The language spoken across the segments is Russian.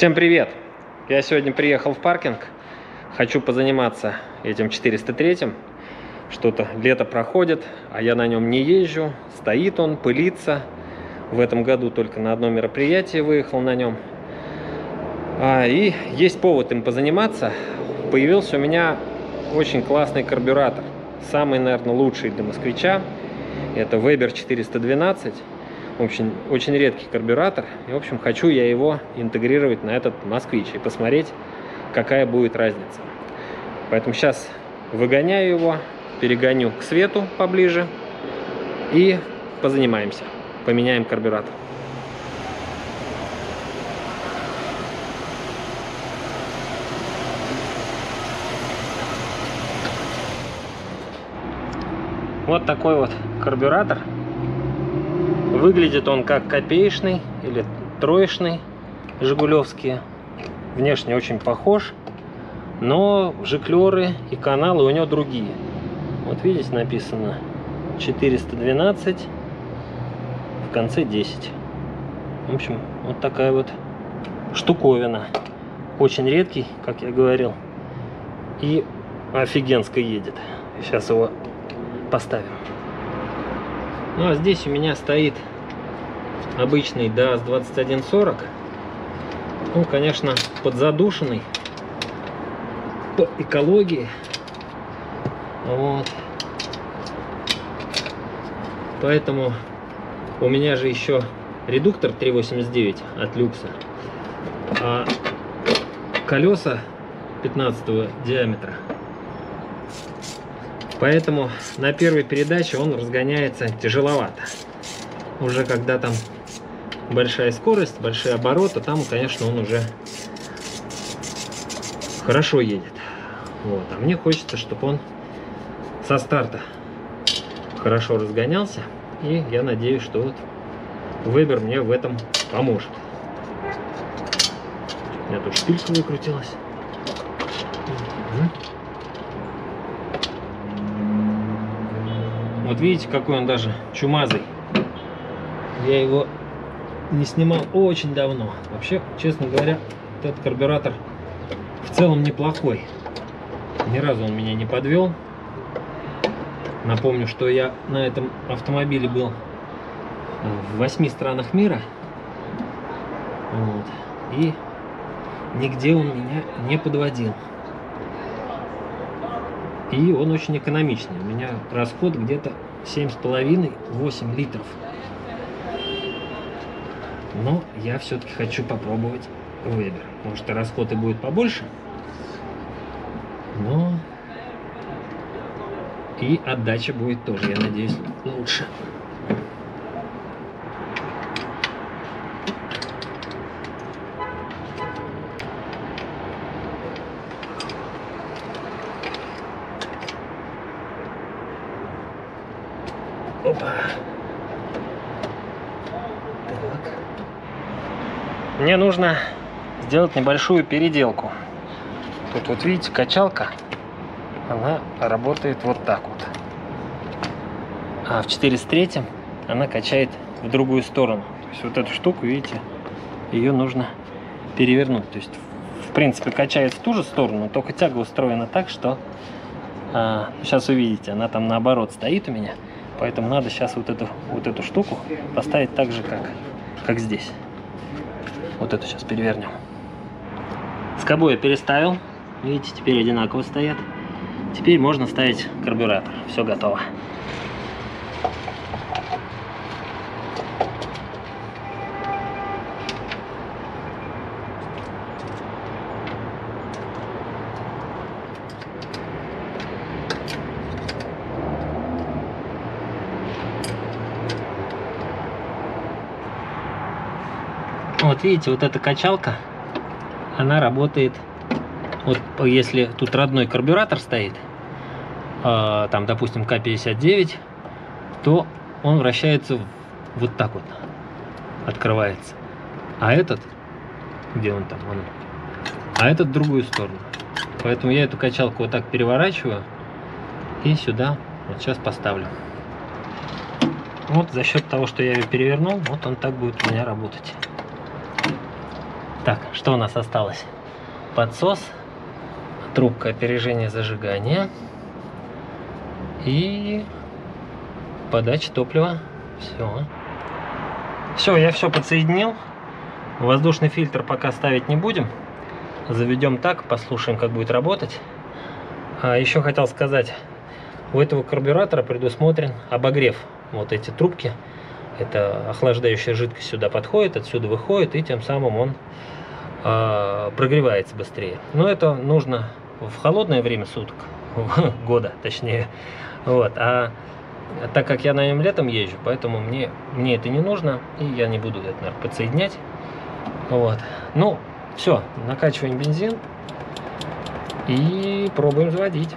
Всем привет! Я сегодня приехал в паркинг. Хочу позаниматься этим 403. Что-то лето проходит, а я на нем не езжу. Стоит он, пылится. В этом году только на одно мероприятие выехал на нем. А, и есть повод им позаниматься. Появился у меня очень классный карбюратор. Самый, наверное, лучший для москвича. Это Weber 412 очень, очень редкий карбюратор. И, в общем, хочу я его интегрировать на этот москвич и посмотреть, какая будет разница. Поэтому сейчас выгоняю его, перегоню к свету поближе и позанимаемся. Поменяем карбюратор. Вот такой вот карбюратор Выглядит он как копеечный или троечный Жигулевские. Внешне очень похож, но жиклеры и каналы у него другие. Вот видите, написано 412, в конце 10. В общем, вот такая вот штуковина. Очень редкий, как я говорил, и офигенско едет. Сейчас его поставим. Ну а здесь у меня стоит обычный DAS 2140. Ну, конечно, подзадушенный по экологии. Вот. Поэтому у меня же еще редуктор 389 от люкса. А колеса 15 диаметра. Поэтому на первой передаче он разгоняется тяжеловато. Уже когда там большая скорость, большие обороты, там, конечно, он уже хорошо едет. Вот. А мне хочется, чтобы он со старта хорошо разгонялся. И я надеюсь, что вот Вебер мне в этом поможет. У меня тут шпилька выкрутилась. Вот видите, какой он даже чумазый. Я его не снимал очень давно. Вообще, честно говоря, этот карбюратор в целом неплохой. Ни разу он меня не подвел. Напомню, что я на этом автомобиле был в восьми странах мира. Вот. И нигде он меня не подводил. И он очень экономичный. Меня расход где-то 7,5-8 литров. Но я все-таки хочу попробовать Вебер. Может, и расход и будет побольше. Но и отдача будет тоже, я надеюсь, лучше. Так. Мне нужно сделать небольшую переделку. Тут вот видите, качалка, она работает вот так вот. А в 403 она качает в другую сторону. То есть вот эту штуку, видите, ее нужно перевернуть. То есть, в принципе, качает в ту же сторону, только тяга устроена так, что а, сейчас увидите, она там наоборот стоит у меня. Поэтому надо сейчас вот эту, вот эту штуку поставить так же, как, как здесь. Вот эту сейчас перевернем. Скобу я переставил. Видите, теперь одинаково стоят. Теперь можно ставить карбюратор. Все готово. Вот видите, вот эта качалка, она работает, вот если тут родной карбюратор стоит, э, там, допустим, К-59, то он вращается вот так вот, открывается. А этот, где он там, он, а этот в другую сторону. Поэтому я эту качалку вот так переворачиваю и сюда вот сейчас поставлю. Вот за счет того, что я ее перевернул, вот он так будет у меня работать. Так, что у нас осталось? Подсос, трубка опережения зажигания и подача топлива. Все. Все, я все подсоединил. Воздушный фильтр пока ставить не будем. Заведем так, послушаем, как будет работать. А еще хотел сказать, у этого карбюратора предусмотрен обогрев. Вот эти трубки, это охлаждающая жидкость сюда подходит, отсюда выходит, и тем самым он э, прогревается быстрее. Но это нужно в холодное время суток, года точнее. Вот. А так как я на нем летом езжу, поэтому мне, мне это не нужно, и я не буду это, наверное, подсоединять. Вот. Ну, все, накачиваем бензин и пробуем заводить.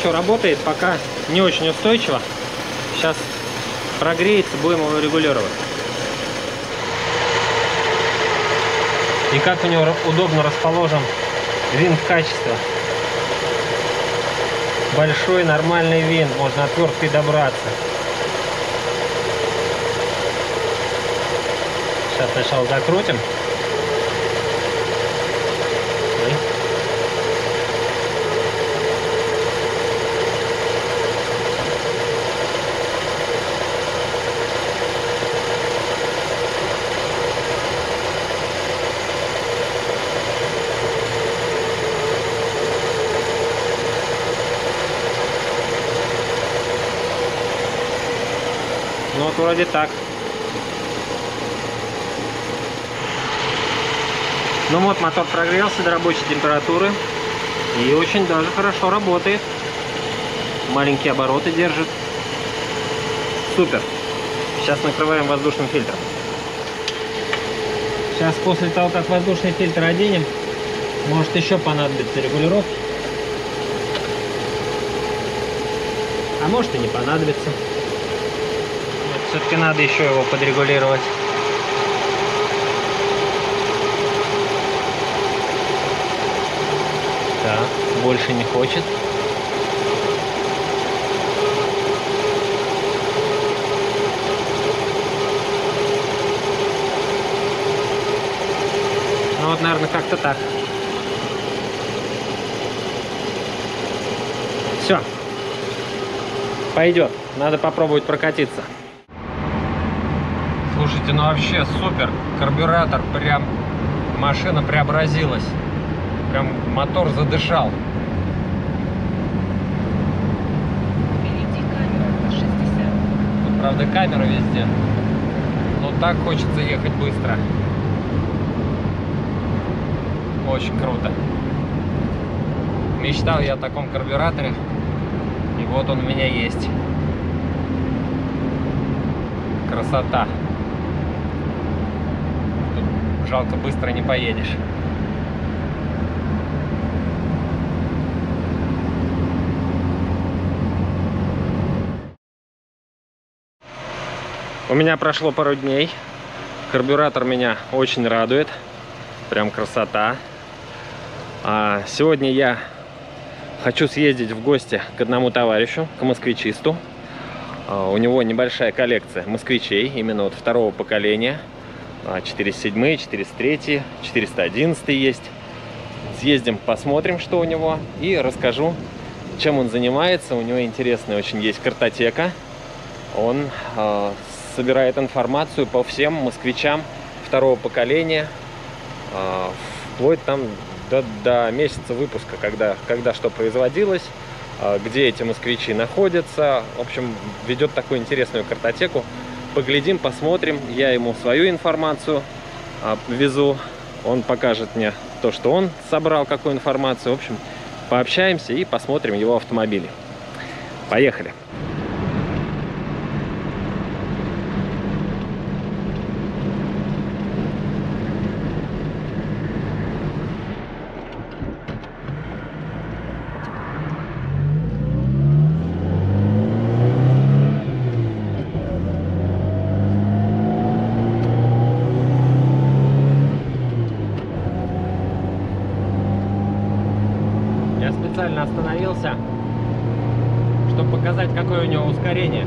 Что, работает пока не очень устойчиво. Сейчас прогреется, будем его регулировать. И как у него удобно расположен винт качества. Большой нормальный винт, можно отверткой добраться. Сейчас сначала закрутим. Ой. Ну вот вроде так. Ну вот мотор прогрелся до рабочей температуры и очень даже хорошо работает. Маленькие обороты держит. Супер. Сейчас накрываем воздушным фильтром. Сейчас после того, как воздушный фильтр оденем, может еще понадобится регулировки. А может и не понадобится. Все-таки надо еще его подрегулировать. Так, больше не хочет. Ну вот, наверное, как-то так. Все. Пойдет. Надо попробовать прокатиться. Слушайте, ну вообще супер. Карбюратор прям... Машина преобразилась. Прям мотор задышал. Впереди камера на 60. Тут, правда, камера везде. Но так хочется ехать быстро. Очень круто. Мечтал я о таком карбюраторе. И вот он у меня есть. Красота. Жалко, быстро не поедешь. У меня прошло пару дней. Карбюратор меня очень радует. Прям красота. А сегодня я хочу съездить в гости к одному товарищу, к москвичисту. А, У него небольшая коллекция москвичей, именно вот второго поколения. А, 407, 403, 411 есть. Съездим, посмотрим, что у него, и расскажу, чем он занимается. У него интересная очень есть картотека. Он э, собирает информацию по всем москвичам второго поколения, э, вплоть там до, до месяца выпуска, когда, когда что производилось, э, где эти москвичи находятся. В общем, ведет такую интересную картотеку. Поглядим, посмотрим. Я ему свою информацию везу. Он покажет мне то, что он собрал, какую информацию. В общем, пообщаемся и посмотрим его автомобили. Поехали! остановился, чтобы показать, какое у него ускорение.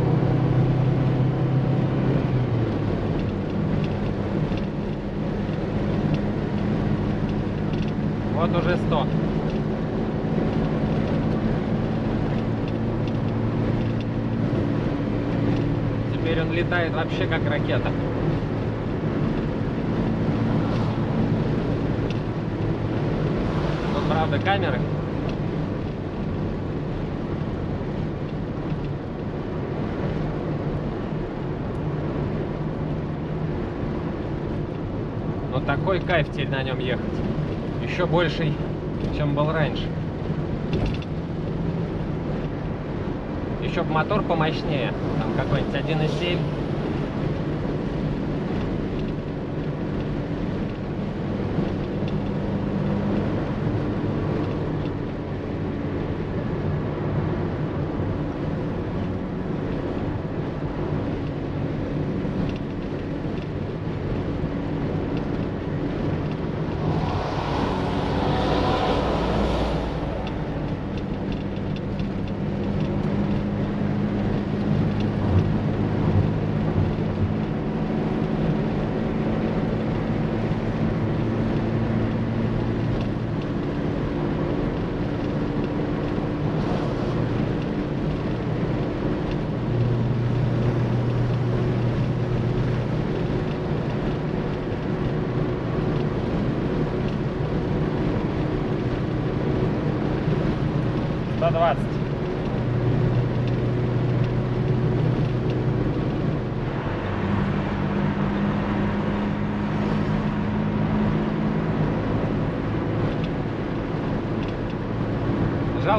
Вот уже 100. Теперь он летает вообще как ракета. Тут, правда, камеры. Но такой кайф теперь на нем ехать. Еще больший, чем был раньше. Еще мотор помощнее. Там какой-нибудь 1.7.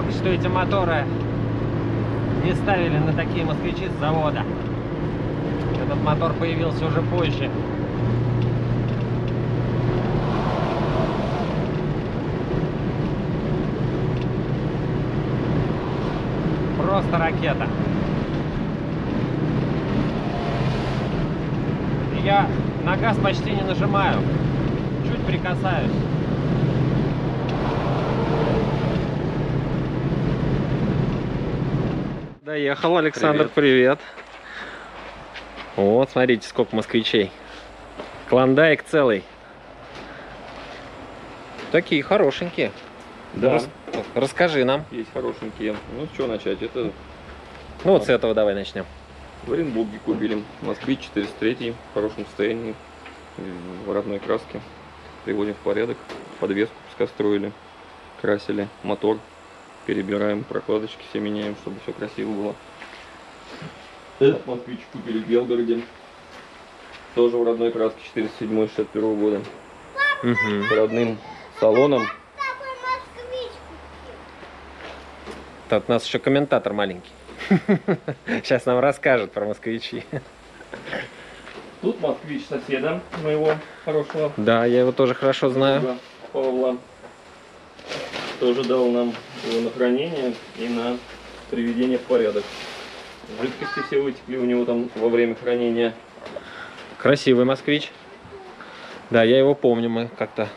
Жалко, что эти моторы не ставили на такие москвичи с завода. Этот мотор появился уже позже. Просто ракета. Я на газ почти не нажимаю. Чуть прикасаюсь. Доехал, Александр, привет. Вот, смотрите, сколько москвичей. Клондайк целый. Такие хорошенькие. Да, Рас- расскажи нам. есть хорошенькие. Ну, с чего начать? Это Ну вот с этого давай начнем. в Оренбурге купили. Москвич 403 в хорошем состоянии. В родной краске. Приводим в порядок. Подвеску пускай строили. Красили. Мотор. Перебираем. Прокладочки все меняем, чтобы все красиво было. Этот москвич купили в Белгороде. Тоже в родной краске 407-61 года. Мгм. С родным салоном. Тут у нас еще комментатор маленький. Сейчас нам расскажет про москвичи. Тут москвич соседа моего хорошего Да, я его тоже хорошо знаю. Павла. Тоже дал нам его на хранение и на приведение в порядок. Жидкости все вытекли у него там во время хранения. Красивый москвич. Да, я его помню, мы как-то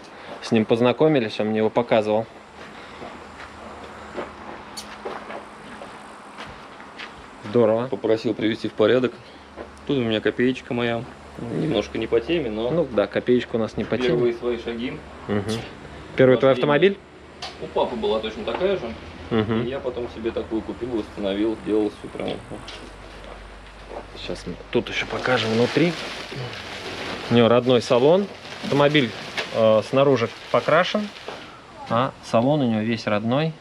с ним познакомились, он мне его показывал. Здорово. Попросил привести в порядок. Тут у меня копеечка моя. Немножко не по теме, но Ну да, копеечка у нас не по теме. первые свои шаги. Мгм. Первый твой автомобиль? У папы была точно такая же. И Мгм. я потом себе такую купил, восстановил, сделал все прям. Сейчас мы тут еще покажем внутри. У него родной салон. Автомобиль э, снаружи покрашен, а салон у него весь родной.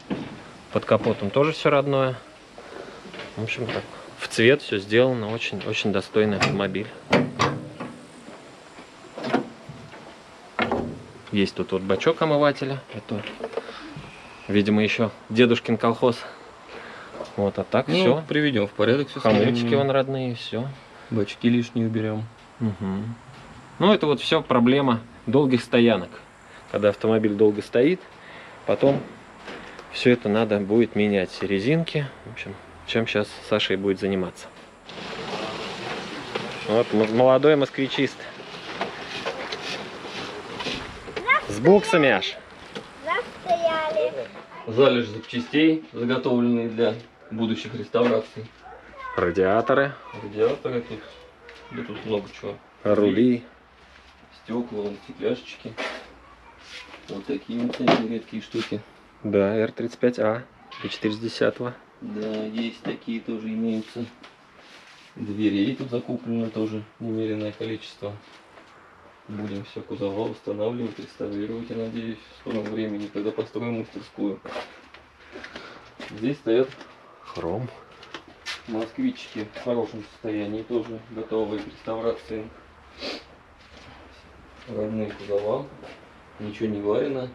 Под капотом тоже все родное. В общем, так, в цвет все сделано. Очень, очень достойный автомобиль. Есть тут вот бачок омывателя. Это, видимо, еще дедушкин колхоз. Вот, а так Ну, все. приведем в порядок все. Хомутики вон родные, все. Бачки лишние уберем. Мгм. Ну, это вот все проблема долгих стоянок. Когда автомобиль долго стоит, потом все это надо будет менять. Резинки. В общем, чем сейчас Саша и будет заниматься. Вот молодой москвичист. С буксами аж. Залежь запчастей, заготовленные для будущих реставраций. Радиаторы, Радиаторы тут, да тут много чего. рули. Стекла, вон стекляшечки. Вот такие вот всякие редкие штуки. Да, R35A и 410 Да, есть такие тоже имеются. Дверей тут закуплено тоже немеренное количество. Будем все кузова устанавливать, реставрировать, я надеюсь, в скором времени, когда построим мастерскую. Здесь стоят Хром. москвички в хорошем состоянии, тоже готовые к реставрации. Родные кузова, ничего не варено,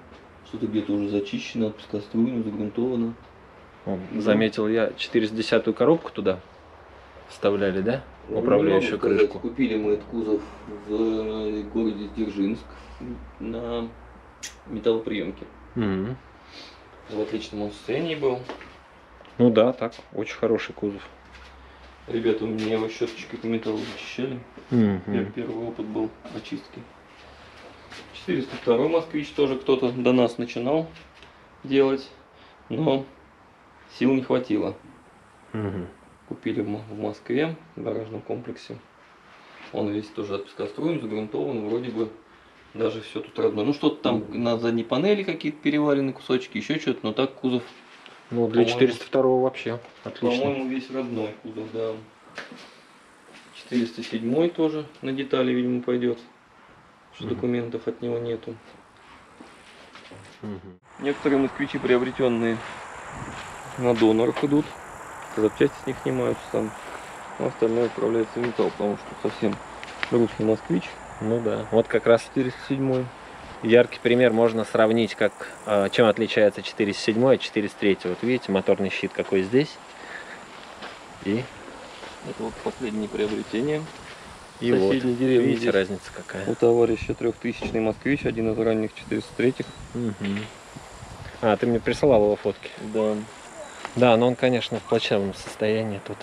что-то где-то уже зачищено, пескоструйно, загрунтовано. О. Заметил я 410 коробку туда вставляли, да? Ну, Управляющую могу сказать, крышку. Купили мы этот кузов в э, городе Дзержинск на металлоприемке. Мгм. В отличном он состоянии был. Ну да, так, очень хороший кузов. Ребята у меня его щеточкой по металлу зачищали. Мгм. Пер- Первый опыт был очистки. 402 москвич тоже кто-то до нас начинал делать, но сил не хватило. Мгм. Купили в Москве, в гаражном комплексе. Он весь тоже от пескоструем, загрунтован, вроде бы даже все тут родное. Ну что-то там на задней панели какие-то переварены кусочки, еще что-то, но так кузов, Ну, для По-моему, 402 вообще отлично. по-моему, весь родной кузов, да. 407 тоже на детали, видимо, пойдет. Что Мгм. документов от него нету. Мгм. Некоторые москвичи, приобретенные на донорах идут. Запчасти с них снимаются там. А остальное отправляется в металл, потому что совсем русский москвич. Ну да. Вот как раз 407 яркий пример можно сравнить, как а, чем отличается 407 от 403. Вот видите, моторный щит какой здесь. И, Это вот последнее приобретение. и вот. Соседней деревни Видите, здесь. разница какая. У товарища трехтысячный москвич, один из ранних 403 Мгм. А, ты мне присылал его фотки. Да. Да, но он, конечно, в плачевном состоянии тут.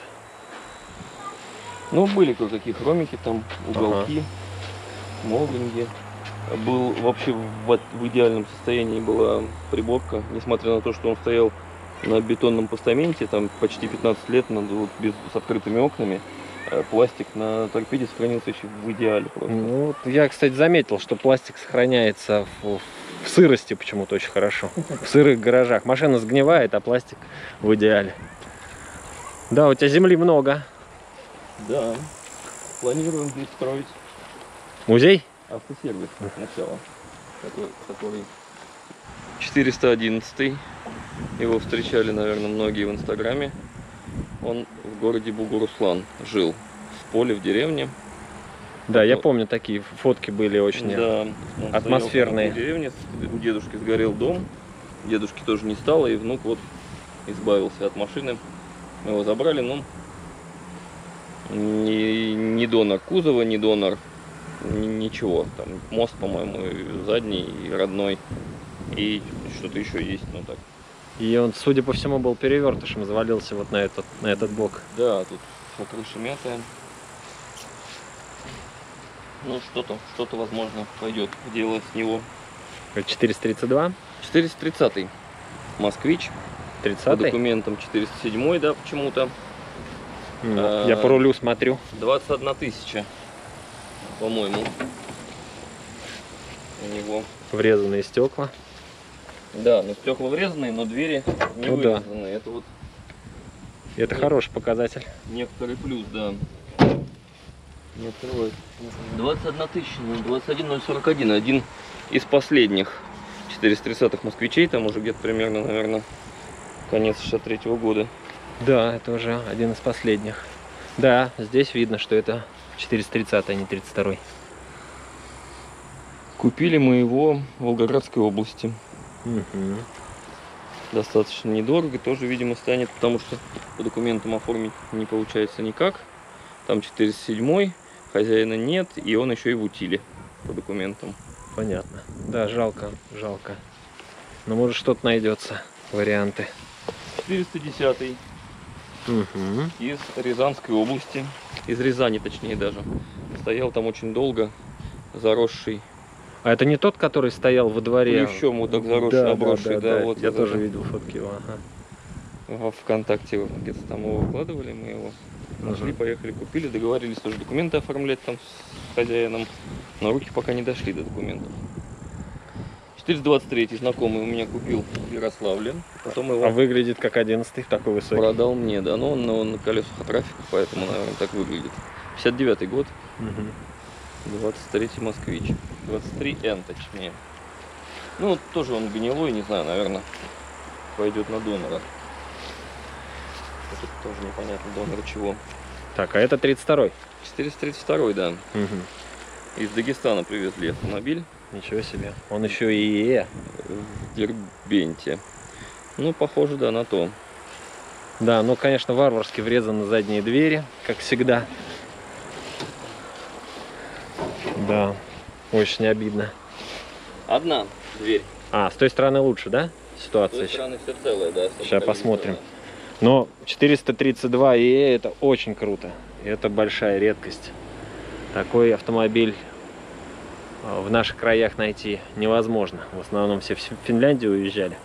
Ну, были кое-какие хромики, там уголки, молдинги. Был вообще в, в идеальном состоянии была приборка, несмотря на то, что он стоял на бетонном постаменте, там почти 15 лет, надо вот без, с открытыми окнами. э, Пластик на торпеде сохранился еще в идеале просто. Ну, вот я, кстати, заметил, что пластик сохраняется в, в сырости почему-то очень хорошо. В сырых гаражах. Машина сгнивает, а пластик в идеале. Да, у тебя земли много. Да. Планируем строить Музей? автосервис сначала, который, который 411 его встречали, наверное, многие в Инстаграме. Он в городе Бугуруслан жил в поле в деревне. Да, я помню, такие фотки были очень. Да, атмосферные. в деревне, у дедушки сгорел дом, дедушки тоже не стало, и внук вот избавился от машины. Мы его забрали, но не, не донор кузова, не донор ни- ничего. Там мост, по-моему, задний, и родной, и что-то еще есть, ну так. И он, судя по всему, был перевертышем, завалился вот на этот, на этот бок. Да, тут все крыша мятая. Ну что-то, что-то, возможно, пойдет дело с него. 432, 430 Москвич. По 30 документам 407, да, почему-то. Я по рулю смотрю. 21 тысяча, по-моему, у него. Врезанные стекла. Да, но стекла врезанные, но двери не Ну да. вырезаны. Это вот Это хороший показатель. некоторый плюс, да. Не открывает. 21 тысяча, ну 21041, один из последних 430-х москвичей, там уже где-то примерно, наверное, конец 63 года. Да, это уже один из последних. Да, здесь видно, что это 430, а не 32. Купили мы его в Волгоградской области. Мгм. достаточно недорого, тоже, видимо, станет, потому что по документам оформить не получается никак. Там 407 хозяина нет, и он еще и в утиле по документам. Понятно. Да, жалко, жалко. Но может что-то найдется. Варианты. 410 Мгм. из Рязанской области, из Рязани точнее даже. Стоял там очень долго, заросший А это не тот, который стоял во дворе? Плющом вот так заросший, обросший, да, вот Я тоже да. видел фотки его. ага. во ВКонтакте где-то там его выкладывали, мы его нашли, поехали, купили, договорились тоже документы оформлять там с хозяином, но руки пока не дошли до документов. 423 знакомый у меня купил в Ярославле, потом его А выглядит как 11 такой высокий. продал мне, да, но он на, на колесах от трафика, поэтому, наверное, так выглядит. 59 год, Мгм. 23 москвич, 23N точнее. Ну, вот тоже он гнилой, не знаю, наверное, пойдет на донора. Тут тоже непонятно донора чего. Так, а это 32-й. 432, да. Мгм. Из Дагестана привезли автомобиль Ничего себе. Он еще и в Дербенте. Ну, похоже, да, на то. Да, ну, конечно, варварски врезаны задние двери, как всегда. Да, очень обидно. Одна дверь. А, с той стороны лучше, да? С Ситуация той щас? стороны все целое, да. Сейчас посмотрим. Но 432 ИЭ это очень круто. Это большая редкость. Такой автомобиль а, в наших краях найти невозможно. В основном все в Фин- Финляндию уезжали.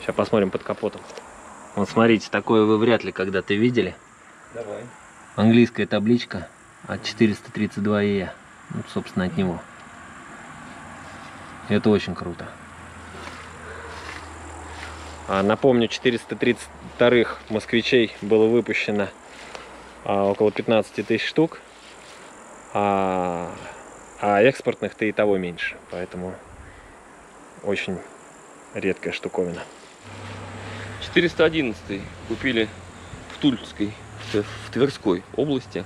Сейчас посмотрим под капотом. Вот смотрите, такое вы вряд ли когда-то видели. Давай. Английская табличка от 432 ИЭ. Ну, собственно, от него. Это очень круто. А, Напомню, 432 москвичей было выпущено а, около 15 тысяч штук, а, а экспортных-то и того меньше. Поэтому очень редкая штуковина. 411 купили в Тульской, в в Тверской области.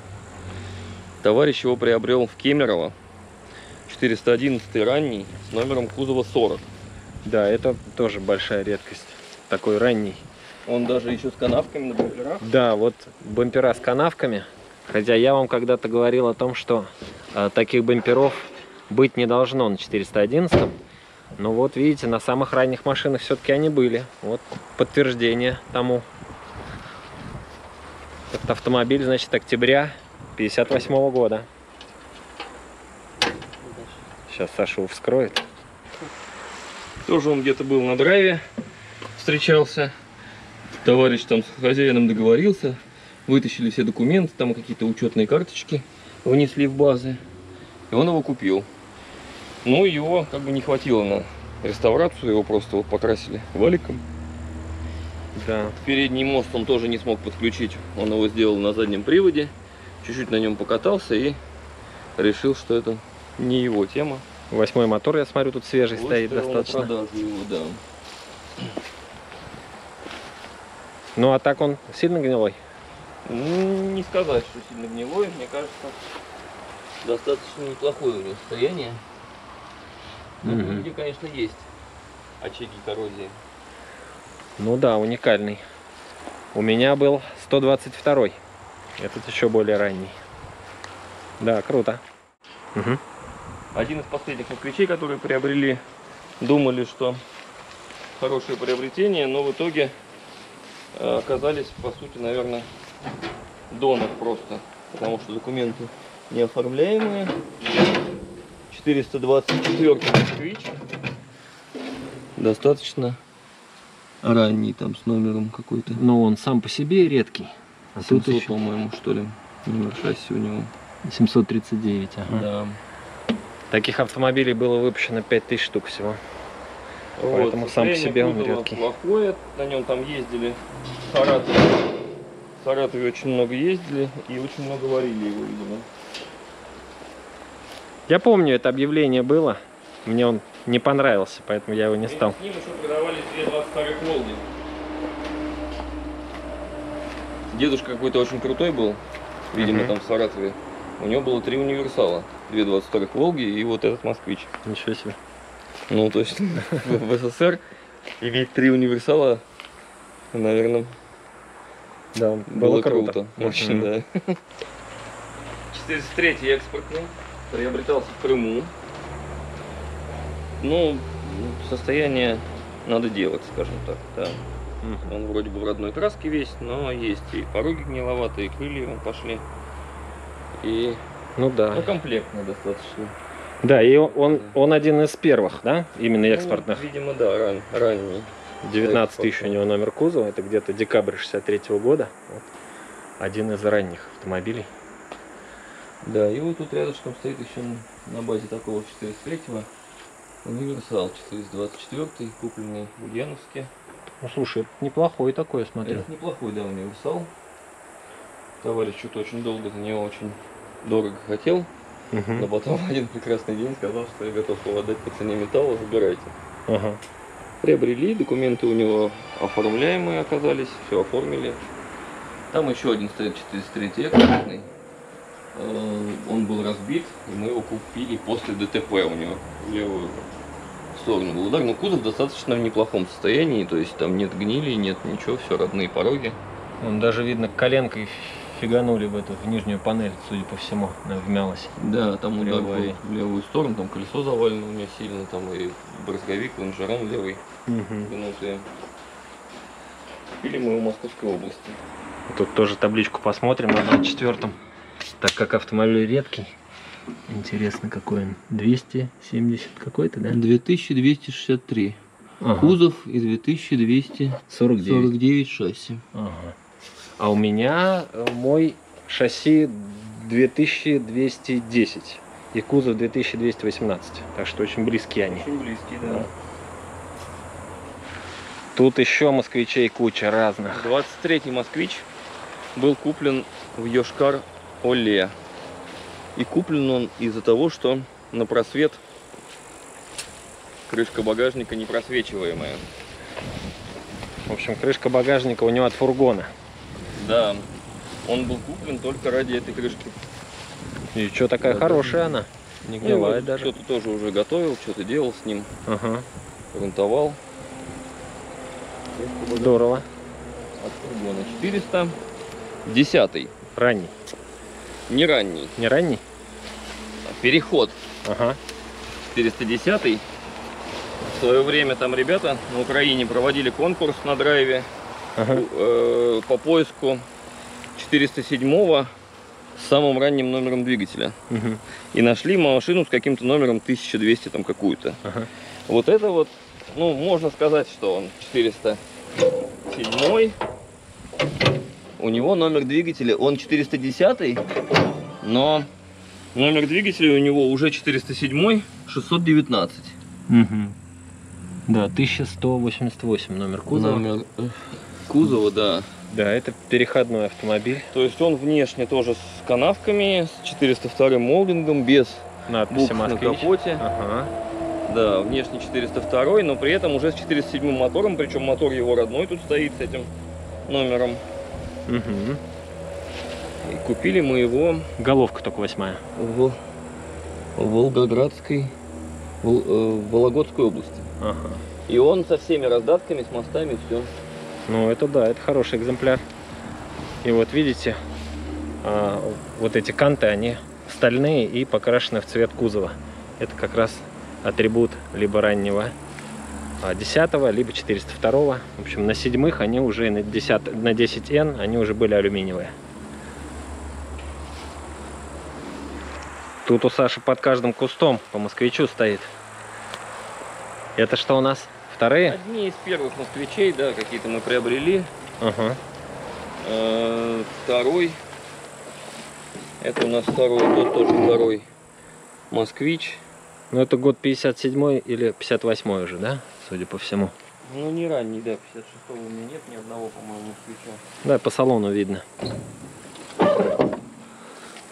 Товарищ его приобрел в Кемерово. 411 ранний с номером кузова 40. Да, это тоже большая редкость. Такой ранний. Он даже еще с канавками на бамперах. Да, вот бампера с канавками. Хотя я вам когда-то говорил о том, что э, таких бамперов быть не должно на 411. Но вот видите, на самых ранних машинах все-таки они были. Вот подтверждение тому. Этот автомобиль, значит, октября 58 года. Сейчас Саша его вскроет. Тоже он где-то был на драйве, встречался. Товарищ там с хозяином договорился, вытащили все документы, там какие-то учетные карточки внесли в базы. И он его купил. Ну, его как бы не хватило на реставрацию, его просто вот покрасили валиком. Да. Передний мост он тоже не смог подключить, он его сделал на заднем приводе. Чуть-чуть на нем покатался и решил, что это не его тема. Восьмой мотор, я смотрю, тут свежий стоит Выставил на достаточно. продажу его, да. Ну а так он сильно гнилой. Ну, Не сказать, что сильно гнилой, мне кажется, достаточно неплохое у него состояние. Ну, Мгм. где, конечно, есть очаги коррозии. Ну да, уникальный. У меня был 122 Этот еще более ранний. Да, круто. Мгм. Один из последних москвичей, которые приобрели, думали, что хорошее приобретение, но в итоге оказались, по сути, наверное, донор просто, потому что документы не оформляемые. 424 москвич. Достаточно ранний там с номером какой-то. Но он сам по себе редкий. А тут 700, еще по-моему, что ли, номер шасси у него. 739. Ага. Да. Таких автомобилей было выпущено 5000 штук всего. Вот, Поэтому сам по себе он редкий. Плохое, на нем там ездили в Саратове. В Саратове очень много ездили и очень много варили его, видимо. Я помню, это объявление было. Мне он не понравился, поэтому я его не стал. С ним еще продавались две 22 Волги. Дедушка какой-то очень крутой был, видимо, Мгм. там в Саратове. У него было три универсала. Две 22 Волги и вот этот москвич. Ничего себе. Ну, то есть в в СССР иметь три универсала, наверное, Да, было, было, круто. круто. Очень, Мгм. да. 403 экспортный. Приобретался в Крыму. Ну, состояние надо делать, скажем так, да. Он вроде бы в родной краске весь, но есть и пороги гниловатые, и крылья пошли. И Ну да. ну, комплектно достаточно. Да, и он, он, один из первых, да, именно Ну, экспортных. видимо, да, ран, ранний. 19 тысяч у него номер кузова, это где-то декабрь 63 года. Вот. Один из ранних автомобилей. Да, и вот тут рядышком стоит еще на базе такого 403-го универсал 424 купленный в Ульяновске. Ну слушай, это неплохой такой, я смотрю. Это неплохой, да, универсал. Товарищ что-то очень долго за него очень дорого хотел, Мгм. но потом один прекрасный день сказал, что я готов его отдать по цене металла, забирайте. Ага. Приобрели, документы у него оформляемые оказались, все оформили. Там еще один стоит 403 экспортный. Э, Он был разбит, и мы его купили после ДТП у него левую сторону был удар. Но кузов достаточно в неплохом состоянии, то есть там нет гнили, нет ничего, все родные пороги. Он даже видно коленкой фиганули в эту в нижнюю панель, судя по всему, она вмялась. Да, там удар был в левую сторону, там колесо завалено у меня сильно, там и брызговик, лонжерон левый гнутые. Купили мы в Московской области. Тут тоже табличку посмотрим на 24-м. Так как автомобиль редкий. Интересно, какой он. 270 какой-то, да? 2263. Ага. Кузов и 2249 49. шасси. Ага. А у меня э, мой шасси 2210 и кузов 2218. Так что очень близкие они. Очень близкий, Да. Тут еще москвичей куча разных. 23-й москвич был куплен в Йошкар Оле. И куплен он из-за того, что на просвет крышка багажника не просвечиваемая. В общем, крышка багажника у него от фургона. Да, он был куплен только ради этой крышки. И что такая Да, хорошая она. Не Ну, гнилая вот даже. Что-то тоже уже готовил, что-то делал с ним, Ага. грунтовал. Здорово. От фургона 400. Десятый, Ранний. не ранний, Не ранний? а переход. Ага. 410 В свое время там ребята на Украине проводили конкурс на драйве Ага. э, по поиску 407 с самым ранним номером двигателя. Мгм. И нашли машину с каким-то номером 1200 там какую-то. Ага. Вот это вот, ну, можно сказать, что он 407 У него номер двигателя, он 410 но номер двигателя у него уже 407 619 Мгм. Да, 1188 номер кузова. Номер э, кузова, да. Да, это переходной автомобиль. То есть он внешне тоже с канавками, с 402 молдингом, без Надписи на капоте. Ага. Да, внешне 402, но при этом уже с 407 мотором, причем мотор его родной тут стоит с этим номером. Мгм. И купили мы его Головка только восьмая. в Волгоградской, Вол- э, в Вологодской области. Ага. И он со всеми раздатками, с мостами, все. Ну, это да, это хороший экземпляр. И вот видите, а, вот эти канты, они стальные и покрашены в цвет кузова. Это как раз атрибут либо раннего а, 10 либо 402 В общем, на седьмых они уже на 10, на 10N они уже были алюминиевые. Тут у Саши под каждым кустом по москвичу стоит. Это что у нас? Вторые? Одни из первых москвичей, да, какие-то мы приобрели. Ага. Э, Второй. Это у нас второй, тот тоже второй. Москвич. Ну, это год 57 или 58 уже, да? Судя по всему. Ну, не ранний, да, 56-го у меня нет ни одного, по-моему, москвича. Да, по салону видно.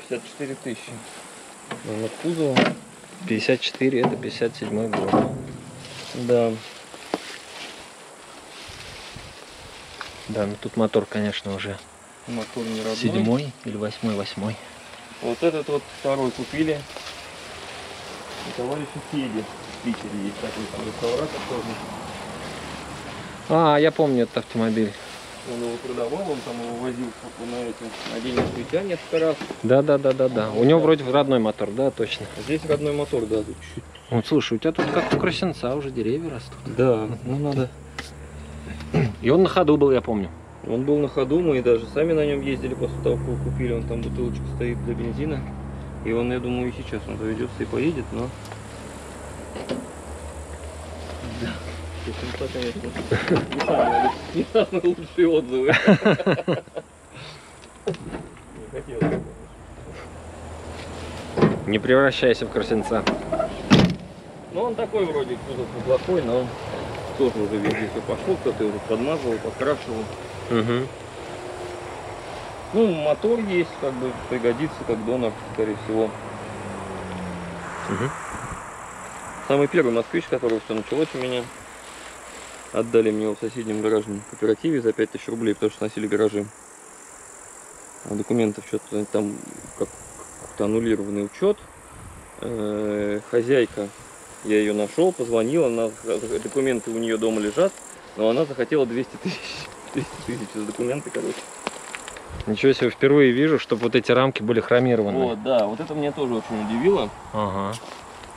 54 тысячи. Номер кузова. 54 это 57 год. Да. Да, ну тут мотор, конечно, уже Мотор не родной. седьмой или восьмой, восьмой. Вот этот вот второй купили. У товарища Феди в Питере есть такой там реставратор тоже. А, я помню этот автомобиль. Он его продавал, он там его возил на эти на день открытия несколько раз. Да, да, да, да, да. У него вроде родной мотор, да, точно. Здесь родной мотор, да. Вот, слушай, у тебя тут как у красенца уже деревья растут. Да, ну надо. И он на ходу был, я помню. Он был на ходу, мы даже сами на нем ездили после того, как его купили. Он там бутылочка стоит для бензина. И он, я думаю, и сейчас он заведется и поедет, но... Да. Конечно, не самые, не самые лучшие отзывы. Не хотелось. Не превращайся в красенца. Ну, он такой вроде кузов неплохой, но тоже уже везде все пошло, кто-то его подмазывал, подкрашивал. Угу. Ну, мотор есть, как бы пригодится как донор, скорее всего. Угу. Самый первый москвич, который все началось у меня. Отдали мне его в соседнем гаражном кооперативе за 5000 рублей, потому что носили гаражи. А документов что-то там как- как-то аннулированный учет. Э, Хозяйка, я ее нашел, позвонил, она, документы у нее дома лежат, но она захотела 200 тысяч. 200 тысяч за документы, короче. Ничего себе, впервые вижу, чтобы вот эти рамки были хромированные. Вот, да, вот это меня тоже очень удивило. Ага.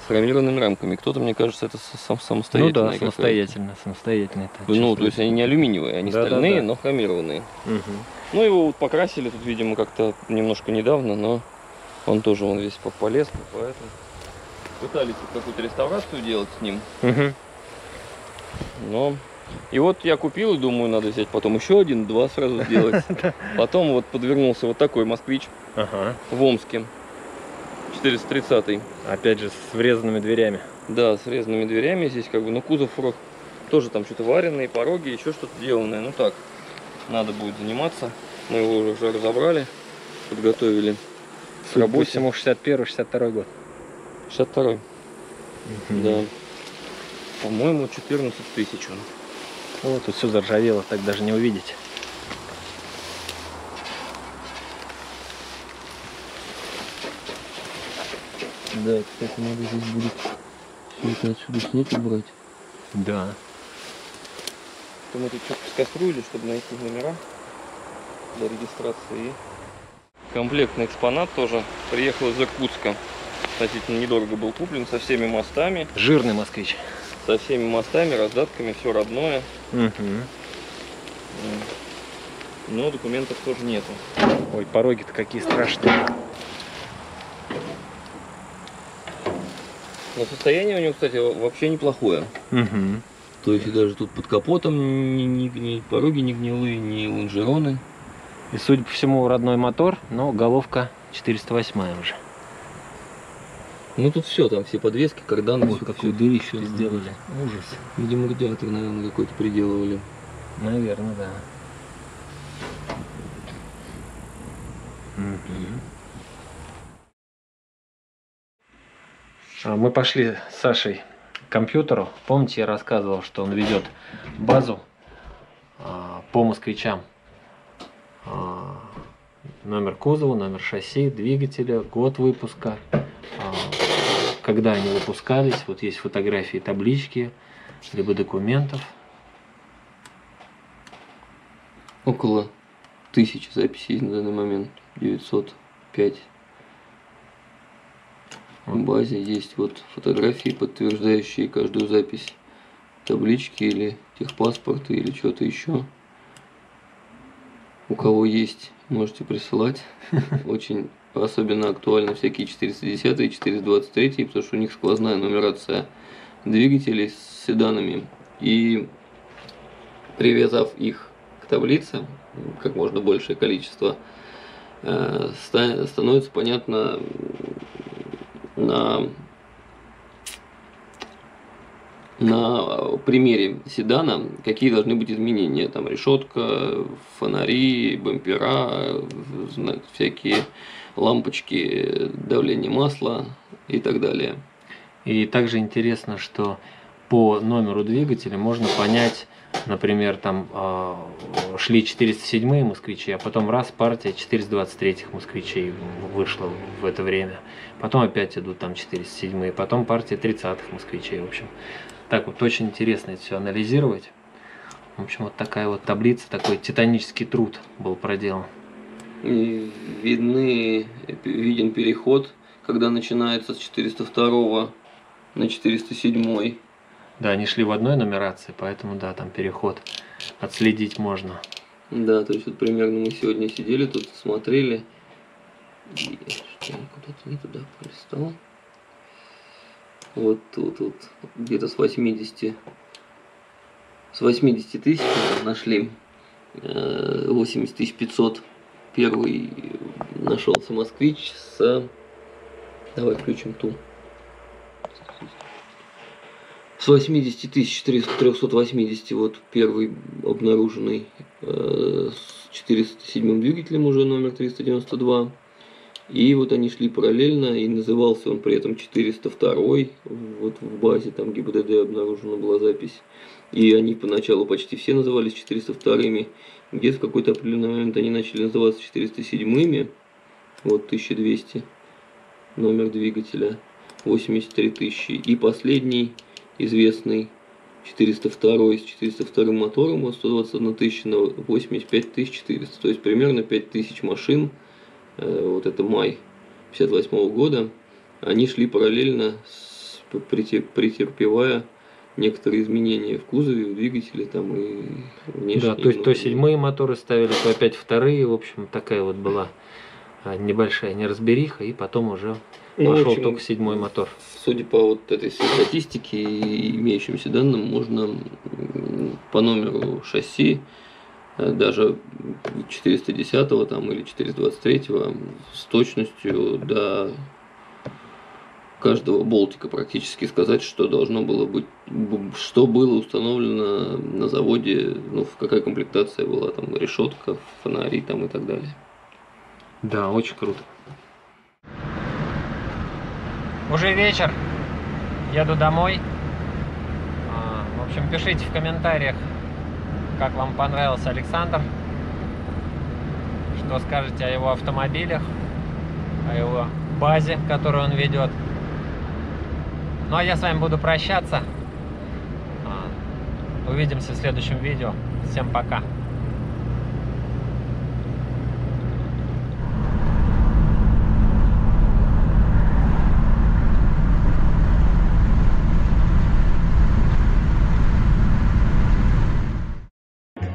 С хромированными рамками. Кто-то, мне кажется, это сам, Ну самостоятельно. да, самостоятельно, самостоятельно это Ну, то есть они не алюминиевые, они Да-да-да. стальные, но хромированные. Мгм. Ну, его вот покрасили тут, видимо, как-то немножко недавно, но он тоже он весь по- полез, поэтому пытались какую-то реставрацию делать с ним, Мгм. но... И вот я купил и думаю, надо взять потом еще один, два сразу сделать. Потом вот подвернулся вот такой москвич Ага. в Омске, 430 Опять же, с врезанными дверями. Да, с резными дверями здесь как бы, ну кузов вроде тоже там что-то вареные, пороги, еще что-то деланное. Ну так, надо будет заниматься. Мы его уже разобрали, подготовили. к работе. всему, 61-62 год. 62 да. По-моему, 14 тысяч он. Вот тут все заржавело, так даже не увидеть. Да, кстати, надо здесь будет все это отсюда снять, убрать. Да. То мы тут что-то скаструили, чтобы найти номера для регистрации. Комплектный экспонат тоже приехал из Иркутска. Относительно недорого был куплен со всеми мостами. Жирный москвич. Со всеми мостами, раздатками, все родное. М. Но документов тоже нету. Ой, пороги-то какие страшные. Но состояние у него, кстати, вообще неплохое. Мгм. То есть даже тут под капотом ни, ни- ни пороги не гнилые, ни лонжероны. И, судя по всему, родной мотор, но головка 408 уже. Ну тут все, там все подвески, карданы, Ой, всё- какое всё- дырище всё сделали. Ужас. Видимо, радиатор, наверное, какой-то приделывали. Наверное, да. А, Мы пошли с Сашей к компьютеру. Помните, я рассказывал, что он ведет базу а, по москвичам. А, Номер кузова, номер шасси, двигателя, год выпуска, когда они выпускались. Вот есть фотографии, таблички, либо документов. Около тысячи записей на данный момент. 905. В базе есть вот фотографии, подтверждающие каждую запись. Таблички или техпаспорты или что-то еще. У кого есть, можете присылать. Очень особенно актуально всякие 410 и 423, потому что у них сквозная нумерация двигателей с седанами. И привязав их к таблице, как можно большее количество, э, ста- становится понятно на на примере седана, какие должны быть изменения. Там решетка, фонари, бампера, всякие лампочки, давление масла и так далее. И также интересно, что по номеру двигателя можно понять, например, там э, шли 407 москвичи, а потом раз партия 423 москвичей вышла в это время. Потом опять идут там 407, потом партия 30-х москвичей. В общем, так вот очень интересно это все анализировать. В общем, вот такая вот таблица, такой титанический труд был проделан. Видны, виден переход, когда начинается с 402 на 407. Да, они шли в одной нумерации, поэтому да, там переход отследить можно. Да, то есть вот примерно мы сегодня сидели тут, смотрели. И что я куда-то не туда пролистал. Вот тут вот где-то с 80 с 80 тысяч нашли э, 80 тысяч 500 первый нашелся москвич с давай включим ту. С 80 тысяч 380 вот первый обнаруженный э, с 407 двигателем уже номер 392 и вот они шли параллельно, и назывался он при этом 402, вот в базе там ГИБДД обнаружена была запись. И они поначалу почти все назывались 402-ми, где-то в какой-то определенный момент они начали называться 407-ми, вот 1200 номер двигателя, 83 тысячи. И последний известный 402 с 402 мотором, вот 121 тысяча на 85 400, то есть примерно 5000 машин. Э, вот это май 58 -го года, они шли параллельно, с, претерпевая некоторые изменения в кузове, в двигателе там и внешне. Да, то есть то седьмые моторы ставили, то опять вторые, в общем, такая вот была а, небольшая неразбериха, и потом уже ну, пошел общем, только седьмой мотор. Судя по вот этой статистике и имеющимся данным, можно по номеру шасси Э, даже 410 там, или 423 с точностью до каждого болтика практически сказать, что должно было быть, что было установлено на заводе, ну, какая комплектация была, там, решетка, фонари там и так далее. Да, очень круто. Уже вечер, еду домой. А, в общем, пишите в комментариях, как вам понравился Александр, что скажете о его автомобилях, о его базе, которую он ведет. Ну а я с вами буду прощаться. А, увидимся в следующем видео. Всем пока.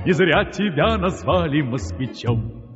И зря тебя назвали москвичом.